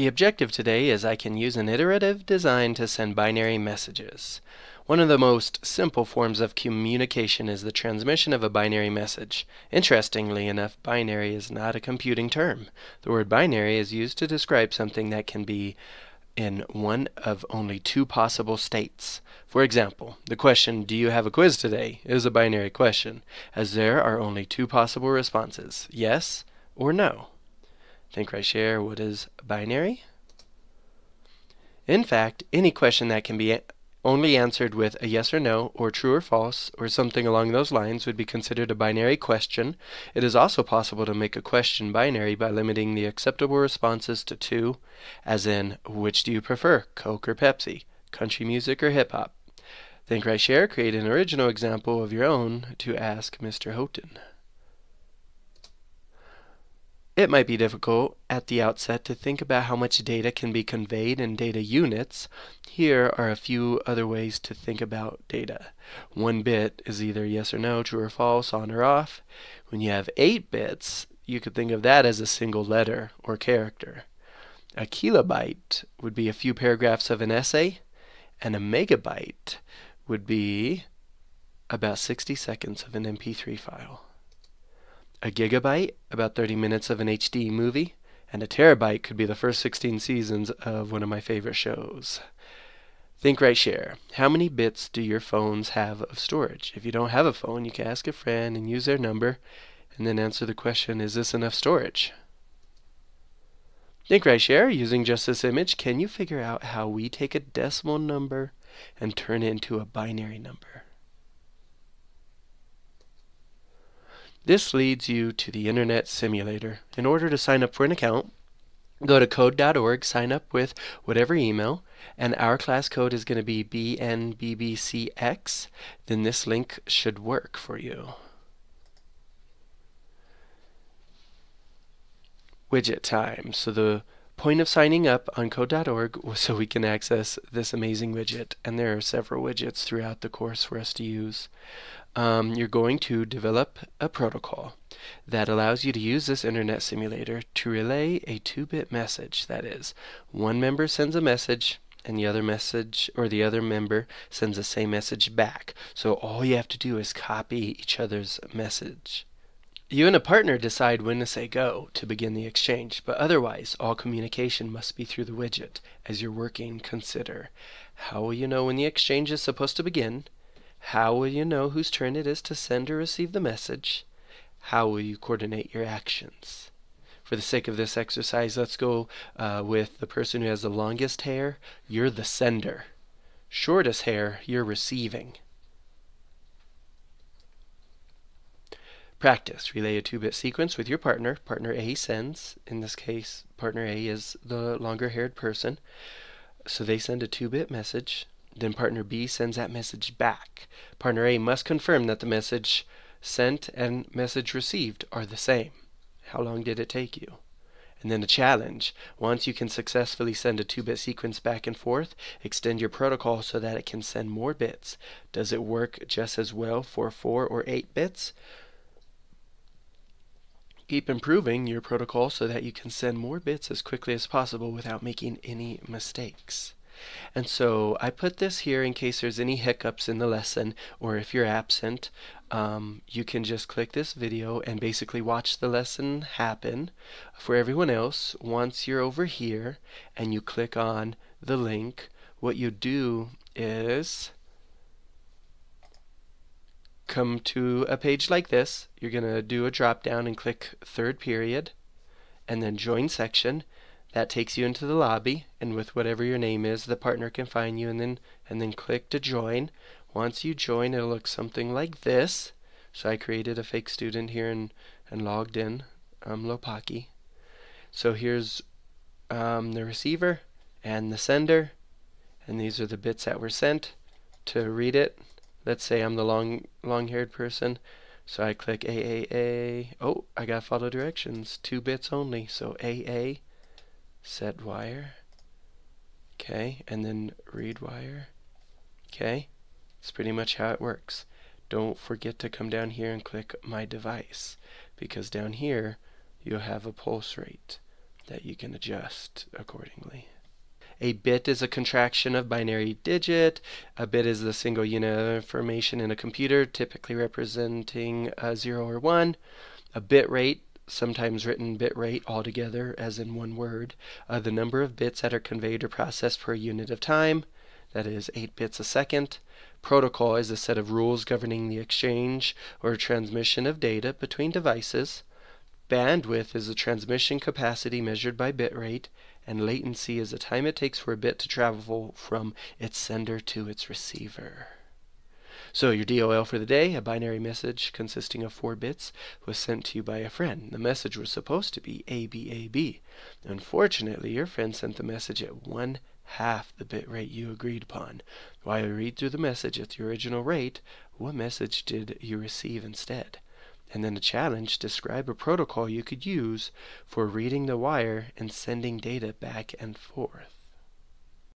The objective today is I can use an iterative design to send binary messages. One of the most simple forms of communication is the transmission of a binary message. Interestingly enough, binary is not a computing term. The word binary is used to describe something that can be in one of only two possible states. For example, the question, Do you have a quiz today? is a binary question, as there are only two possible responses yes or no. Think, write, share. What is binary? In fact, any question that can be only answered with a yes or no, or true or false, or something along those lines would be considered a binary question. It is also possible to make a question binary by limiting the acceptable responses to two, as in, which do you prefer, Coke or Pepsi, country music or hip hop? Think, write, share. Create an original example of your own to ask Mr. Houghton. It might be difficult at the outset to think about how much data can be conveyed in data units. Here are a few other ways to think about data. One bit is either yes or no, true or false, on or off. When you have eight bits, you could think of that as a single letter or character. A kilobyte would be a few paragraphs of an essay, and a megabyte would be about 60 seconds of an MP3 file a gigabyte, about 30 minutes of an HD movie, and a terabyte could be the first 16 seasons of one of my favorite shows. Think Write Share. How many bits do your phones have of storage? If you don't have a phone, you can ask a friend and use their number and then answer the question, is this enough storage? Think Write Share. Using just this image, can you figure out how we take a decimal number and turn it into a binary number? This leads you to the Internet Simulator. In order to sign up for an account, go to code.org, sign up with whatever email, and our class code is going to be BNBBCX. Then this link should work for you. Widget time. So the point of signing up on code.org so we can access this amazing widget, and there are several widgets throughout the course for us to use um, you're going to develop a protocol that allows you to use this internet simulator to relay a two-bit message. That is, one member sends a message and the other message or the other member sends the same message back. So all you have to do is copy each other's message. You and a partner decide when to say go to begin the exchange, but otherwise all communication must be through the widget. As you're working, consider how will you know when the exchange is supposed to begin? How will you know whose turn it is to send or receive the message? How will you coordinate your actions? For the sake of this exercise, let's go uh, with the person who has the longest hair. You're the sender. Shortest hair, you're receiving. Practice. Relay a two-bit sequence with your partner. Partner A sends. In this case, partner A is the longer-haired person. So they send a two-bit message. Then partner B sends that message back. Partner A must confirm that the message sent and message received are the same. How long did it take you? And then a challenge. Once you can successfully send a 2-bit sequence back and forth, extend your protocol so that it can send more bits. Does it work just as well for 4 or 8 bits? Keep improving your protocol so that you can send more bits as quickly as possible without making any mistakes. And so I put this here in case there's any hiccups in the lesson or if you're absent, um, you can just click this video and basically watch the lesson happen. For everyone else, once you're over here and you click on the link, what you do is come to a page like this. You're going to do a drop down and click third period and then join section. That takes you into the lobby and with whatever your name is the partner can find you and then and then click to join. Once you join it'll look something like this. So I created a fake student here and, and logged in um, Lopaki. So here's um, the receiver and the sender and these are the bits that were sent to read it let's say I'm the long long haired person so I click AAA oh I got follow directions. Two bits only. So AA set wire. Okay and then read wire. Okay it's pretty much how it works. Don't forget to come down here and click my device because down here you'll have a pulse rate that you can adjust accordingly. A bit is a contraction of binary digit. A bit is the single unit of information in a computer, typically representing a 0 or 1. A bit rate, sometimes written bit rate altogether as in one word, uh, the number of bits that are conveyed or processed per unit of time, that is 8 bits a second. Protocol is a set of rules governing the exchange or transmission of data between devices. Bandwidth is the transmission capacity measured by bit rate, and latency is the time it takes for a bit to travel from its sender to its receiver. So your DOL for the day, a binary message consisting of four bits, was sent to you by a friend. The message was supposed to be ABAB. Unfortunately, your friend sent the message at one half the bit rate you agreed upon. While you read through the message at the original rate, what message did you receive instead? And then a challenge, describe a protocol you could use for reading the wire and sending data back and forth.